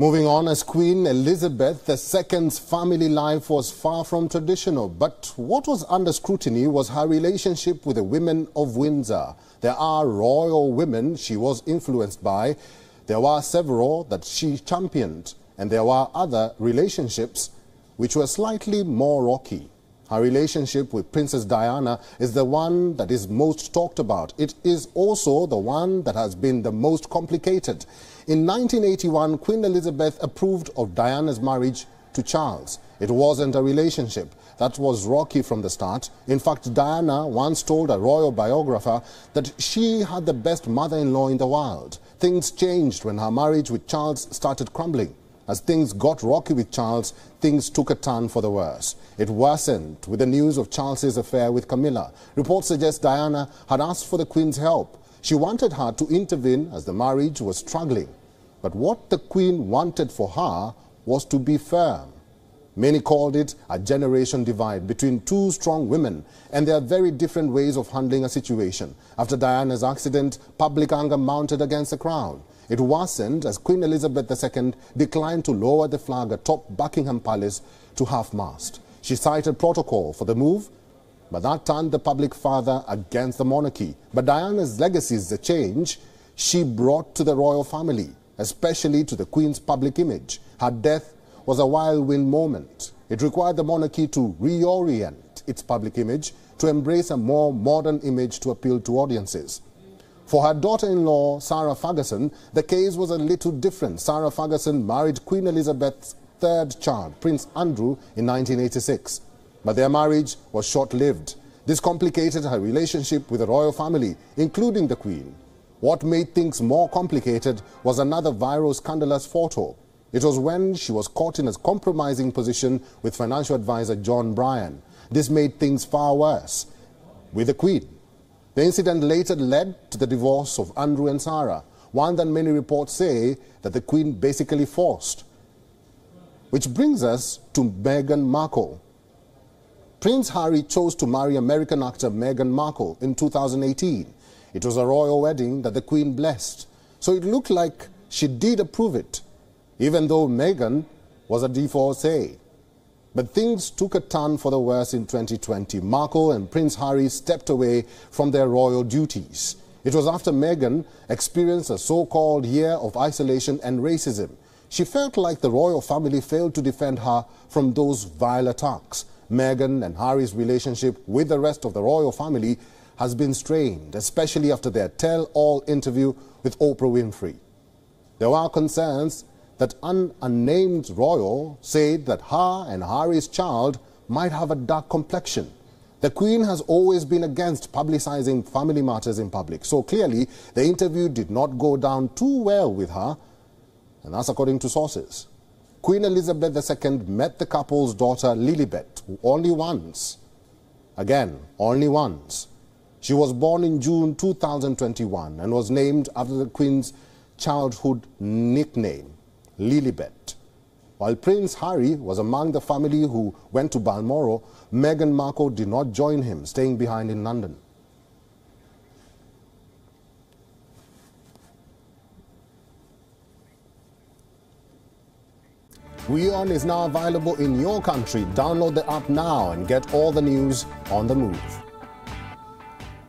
Moving on, as Queen Elizabeth II's family life was far from traditional, but what was under scrutiny was her relationship with the women of Windsor. There are royal women she was influenced by, there were several that she championed, and there were other relationships which were slightly more rocky. Her relationship with Princess Diana is the one that is most talked about. It is also the one that has been the most complicated. In 1981, Queen Elizabeth approved of Diana's marriage to Charles. It wasn't a relationship. That was rocky from the start. In fact, Diana once told a royal biographer that she had the best mother-in-law in the world. Things changed when her marriage with Charles started crumbling. As things got rocky with Charles, things took a turn for the worse. It worsened with the news of Charles's affair with Camilla. Reports suggest Diana had asked for the Queen's help. She wanted her to intervene as the marriage was struggling. But what the Queen wanted for her was to be firm. Many called it a generation divide between two strong women and their very different ways of handling a situation. After Diana's accident, public anger mounted against the crown. It worsened as Queen Elizabeth II declined to lower the flag atop Buckingham Palace to half-mast. She cited protocol for the move, but that turned the public father against the monarchy. But Diana's legacy is the change she brought to the royal family, especially to the Queen's public image. Her death was a whirlwind moment. It required the monarchy to reorient its public image to embrace a more modern image to appeal to audiences. For her daughter-in-law, Sarah Ferguson, the case was a little different. Sarah Ferguson married Queen Elizabeth's third child, Prince Andrew, in 1986. But their marriage was short-lived. This complicated her relationship with the royal family, including the Queen. What made things more complicated was another viral scandalous photo. It was when she was caught in a compromising position with financial advisor John Bryan. This made things far worse with the Queen. The incident later led to the divorce of Andrew and Sarah, one that many reports say that the Queen basically forced. Which brings us to Meghan Markle. Prince Harry chose to marry American actor Meghan Markle in 2018. It was a royal wedding that the Queen blessed, so it looked like she did approve it, even though Meghan was a divorcee. But things took a turn for the worse in 2020. Markle and Prince Harry stepped away from their royal duties. It was after Meghan experienced a so-called year of isolation and racism. She felt like the royal family failed to defend her from those vile attacks. Meghan and Harry's relationship with the rest of the royal family has been strained, especially after their tell-all interview with Oprah Winfrey. There are concerns that an unnamed royal said that her and Harry's child might have a dark complexion. The Queen has always been against publicizing family matters in public, so clearly the interview did not go down too well with her, and that's according to sources. Queen Elizabeth II met the couple's daughter Lilibet only once. Again, only once. She was born in June 2021 and was named after the Queen's childhood nickname. Lilibet. While Prince Harry was among the family who went to Balmoral, Meghan Markle did not join him, staying behind in London. WION is now available in your country. Download the app now and get all the news on the move.